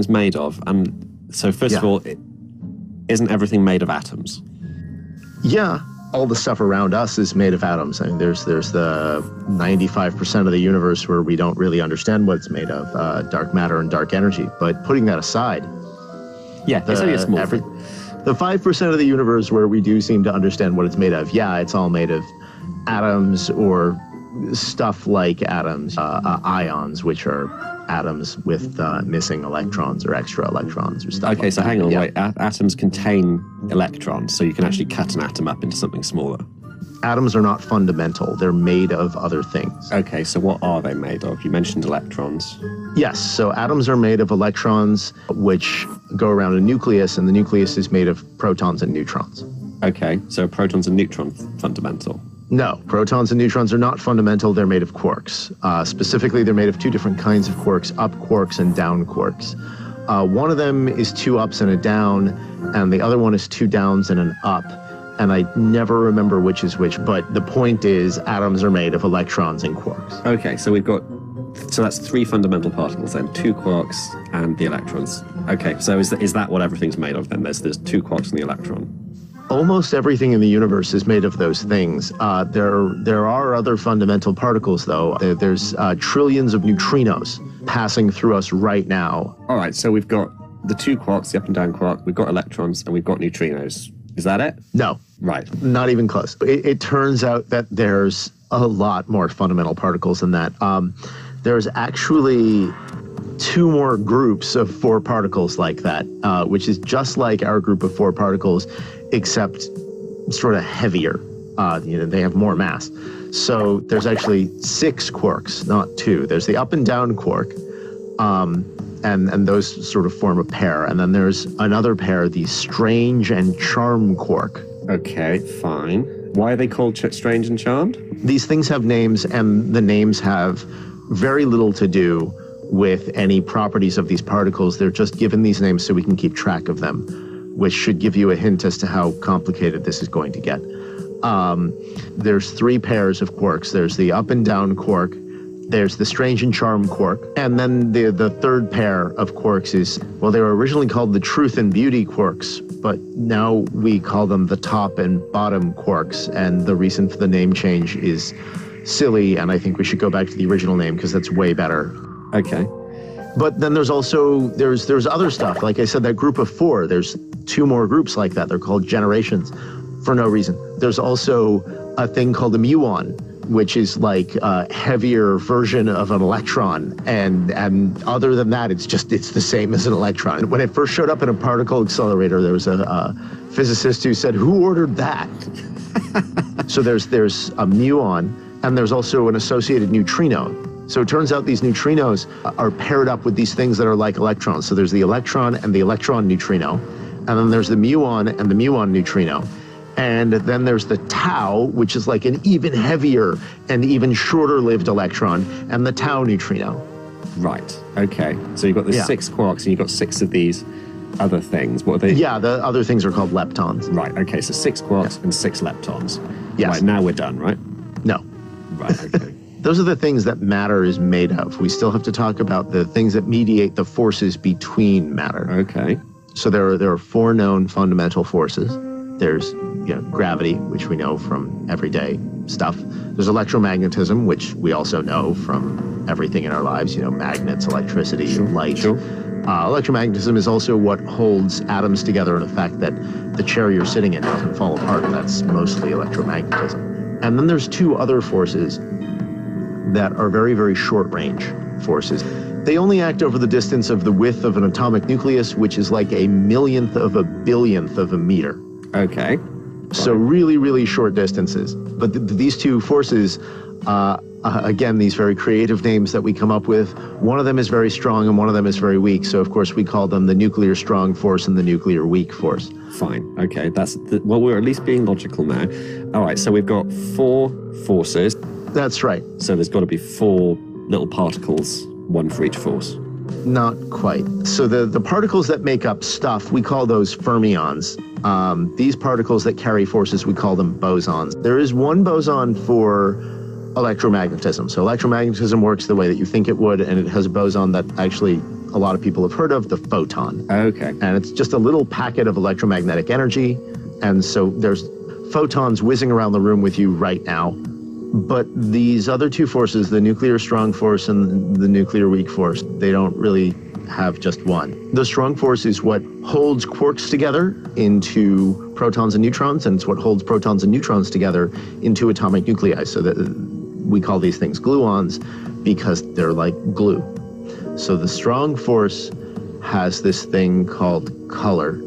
everything's made of. And so, first of Yeah. all, isn't everything made of atoms? Yeah, all the stuff around us is made of atoms. I mean, there's there's the 95% of the universe where we don't really understand what it's made of, uh, dark matter and dark energy. But putting that aside, Yeah, it's only a the, small every- the 5% of the universe where we do seem to understand what it's made of, yeah, it's all made of atoms or stuff like atoms, uh, uh, ions, which are atoms with uh, missing electrons or extra electrons or stuff Okay, like so that. hang on, Yeah. wait. A- atoms contain electrons, so you can actually cut an atom up into something smaller. Atoms are not fundamental. They're made of other things. Okay, so what are they made of? You mentioned electrons. Yes, so atoms are made of electrons which go around a nucleus, and the nucleus is made of protons and neutrons. Okay, so protons and neutrons fundamental. No, protons and neutrons are not fundamental. They're made of quarks. Uh, specifically, they're made of two different kinds of quarks up quarks and down quarks. Uh, one of them is two ups and a down, and the other one is two downs and an up. And I never remember which is which, but the point is atoms are made of electrons and quarks. Okay, so we've got so that's three fundamental particles then, two quarks and the electrons. Okay, so is that, is that what everything's made of then? There's there's two quarks and the electron. Almost everything in the universe is made of those things. Uh, there, there are other fundamental particles, though. There, there's uh, trillions of neutrinos passing through us right now. All right, so we've got the two quarks, the up and down quark, we've got electrons, and we've got neutrinos. Is that it? No, Right. not even close. It, it turns out that there's a lot more fundamental particles than that. Um, there's actually two more groups of four particles like that, uh, which is just like our group of four particles, except sort of heavier. Uh, you know, they have more mass. So there's actually six quarks, not two. There's the up and down quark, um, and and those sort of form a pair. And then there's another pair, the strange and charm quark. Okay, fine. Why are they called ch- strange and charmed? These things have names, and the names have very little to do with any properties of these particles. They're just given these names so we can keep track of them, which should give you a hint as to how complicated this is going to get. Um, there's three pairs of quarks. There's the up and down quark. There's the strange and charm quark. And then the, the third pair of quarks is, well, they were originally called the truth and beauty quarks, but now we call them the top and bottom quarks. And the reason for the name change is silly. And I think we should go back to the original name because that's way better. Okay. But then there's also there's there's other stuff. Like I said, that group of four. There's two more groups like that. They're called generations, for no reason. There's also a thing called a muon, which is like a heavier version of an electron. And and other than that, it's just it's the same as an electron. When it first showed up in a particle accelerator, there was a, a physicist who said, "Who ordered that?" So there's there's a muon, and there's also an associated neutrino. So it turns out these neutrinos are paired up with these things that are like electrons. So there's the electron and the electron neutrino, and then there's the muon and the muon neutrino. And then there's the tau, which is like an even heavier and even shorter lived electron, and the tau neutrino. Right. Okay. So you've got the Yeah. six quarks and you've got six of these other things. What are they? Yeah, the other things are called leptons. Right. Okay. So six quarks and six leptons. Yes. Right. Now we're done. Right. No. Right. Okay. Those are the things that matter is made of. We still have to talk about the things that mediate the forces between matter. okay. So there are there are four known fundamental forces. There's you know gravity, which we know from everyday stuff. There's electromagnetism, which we also know from everything in our lives. You know, magnets, electricity, light. sure. Uh, electromagnetism is also what holds atoms together, and the fact that the chair you're sitting in doesn't fall apart. That's mostly electromagnetism. And then there's two other forces that are very, very short range forces. They only act over the distance of the width of an atomic nucleus, which is like a millionth of a billionth of a meter. Okay. So really, really short distances. But th- these two forces, uh, uh, again, these very creative names that we come up with, one of them is very strong and one of them is very weak. So of course we call them the nuclear strong force and the nuclear weak force. Fine. Okay. That's the, well. We're at least being logical now. All right. So we've got four forces. That's right. So there's got to be four little particles, one for each force. Not quite. So the, the particles that make up stuff, we call those fermions. Um, these particles that carry forces, we call them bosons. There is one boson for electromagnetism. So electromagnetism works the way that you think it would, and it has a boson that actually a lot of people have heard of, the photon. Okay. And it's just a little packet of electromagnetic energy. And so there's photons whizzing around the room with you right now. But these other two forces, the nuclear strong force and the nuclear weak force, they don't really have just one. The strong force is what holds quarks together into protons and neutrons, and it's what holds protons and neutrons together into atomic nuclei. So that we call these things gluons because they're like glue. So the strong force has this thing called color,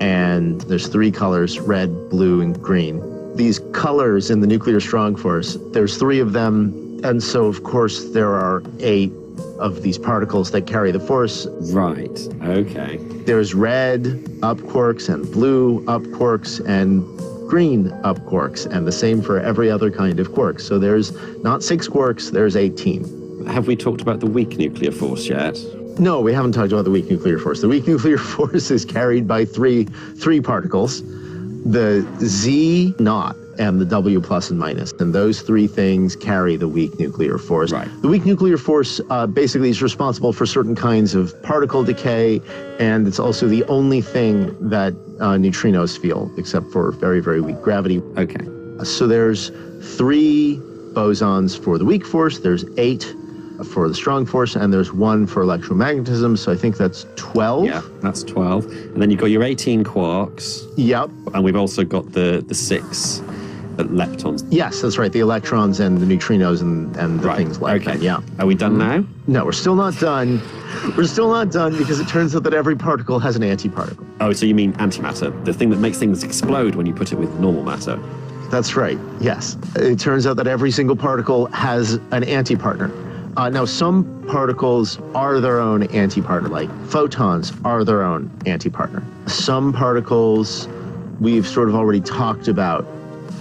and there's three colors red, blue, and green these colors in the nuclear strong force. There's three of them, and so of course there are eight of these particles that carry the force. Right. Okay. There's red up quarks and blue up quarks and green up quarks, and the same for every other kind of quark. So there's not six quarks, there's 18. Have we talked about the weak nuclear force yet? No, we haven't talked about the weak nuclear force. The weak nuclear force is carried by three three particles the Z naught and the W plus and minus, and those three things carry the weak nuclear force. Right. The weak nuclear force uh, basically is responsible for certain kinds of particle decay, and it's also the only thing that uh, neutrinos feel, except for very, very weak gravity. Okay. So there's three bosons for the weak force. There's eight for the strong force, and there's one for electromagnetism. So I think that's 12. Yeah, that's 12. And then you've got your 18 quarks. Yep. And we've also got the, the six leptons. Yes, that's right. The electrons and the neutrinos and, and the right. things like okay. that. Yeah. Are we done now? No, we're still not done. We're still not done because it turns out that every particle has an antiparticle. Oh, so you mean antimatter, the thing that makes things explode when you put it with normal matter. That's right. Yes. It turns out that every single particle has an antipartner. Uh, now, some particles are their own antipartner, like photons are their own antipartner. Some particles we've sort of already talked about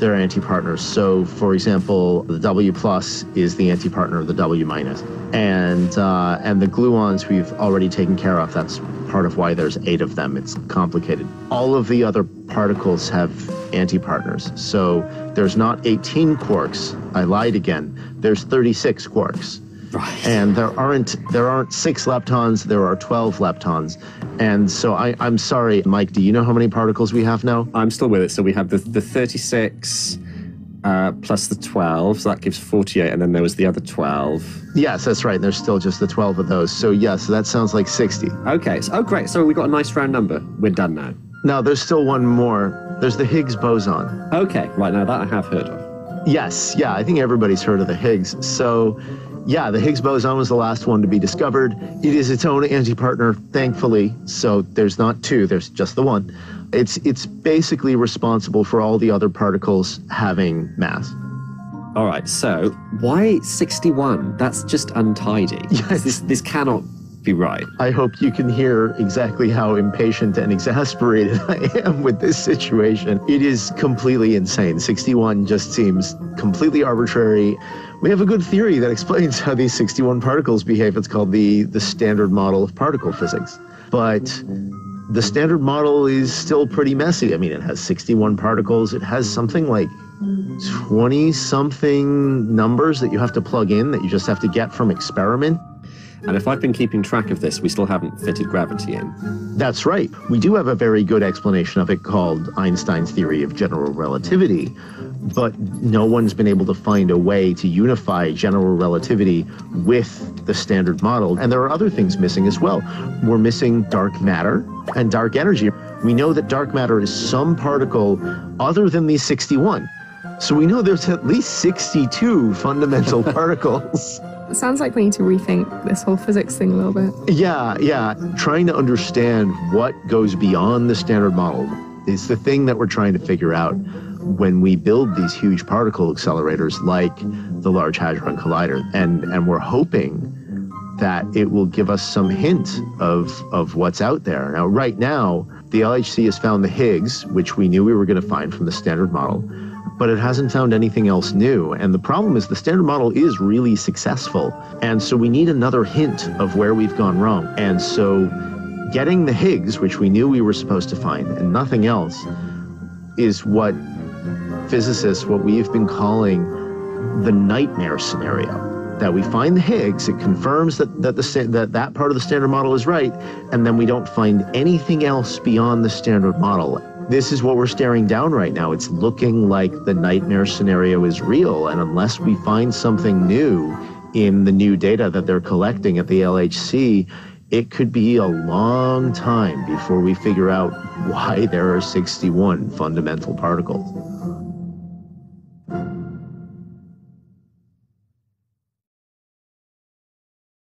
their antipartners. So, for example, the W plus is the antipartner of the W minus, and uh, and the gluons we've already taken care of. That's part of why there's eight of them. It's complicated. All of the other particles have antipartners. So there's not 18 quarks. I lied again. There's 36 quarks. Right. And there aren't there aren't six leptons. There are 12 leptons. And so I, I'm sorry, Mike. Do you know how many particles we have now? I'm still with it. So we have the the 36 uh, plus the 12, so that gives 48, and then there was the other 12. Yes, that's right. There's still just the 12 of those. So yes, so that sounds like 60. Okay. So, oh, great. So we got a nice round number. We're done now. Now there's still one more. There's the Higgs boson. Okay. Right now that I have heard of. Yes, yeah, I think everybody's heard of the Higgs. So yeah, the Higgs boson was the last one to be discovered. It is its own antipartner, thankfully. So there's not two, there's just the one. It's it's basically responsible for all the other particles having mass. All right. So why 61? That's just untidy. Yes. This this cannot be right. I hope you can hear exactly how impatient and exasperated I am with this situation. It is completely insane. 61 just seems completely arbitrary. We have a good theory that explains how these 61 particles behave. It's called the, the standard model of particle physics. But the standard model is still pretty messy. I mean, it has 61 particles. It has something like 20 something numbers that you have to plug in that you just have to get from experiment. And if I've been keeping track of this, we still haven't fitted gravity in. That's right. We do have a very good explanation of it called Einstein's theory of general relativity, but no one's been able to find a way to unify general relativity with the standard model. And there are other things missing as well. We're missing dark matter and dark energy. We know that dark matter is some particle other than these 61. So we know there's at least 62 fundamental particles. It sounds like we need to rethink this whole physics thing a little bit. Yeah, yeah. Trying to understand what goes beyond the standard model is the thing that we're trying to figure out when we build these huge particle accelerators like the Large Hadron Collider. And, and we're hoping that it will give us some hint of, of what's out there. Now, right now, the LHC has found the Higgs, which we knew we were going to find from the standard model but it hasn't found anything else new. And the problem is the standard model is really successful. And so we need another hint of where we've gone wrong. And so getting the Higgs, which we knew we were supposed to find, and nothing else, is what physicists, what we've been calling the nightmare scenario. that we find the Higgs, it confirms that that the that that part of the standard model is right, and then we don't find anything else beyond the standard model. This is what we're staring down right now. It's looking like the nightmare scenario is real, and unless we find something new in the new data that they're collecting at the LHC, it could be a long time before we figure out why there are 61 fundamental particles.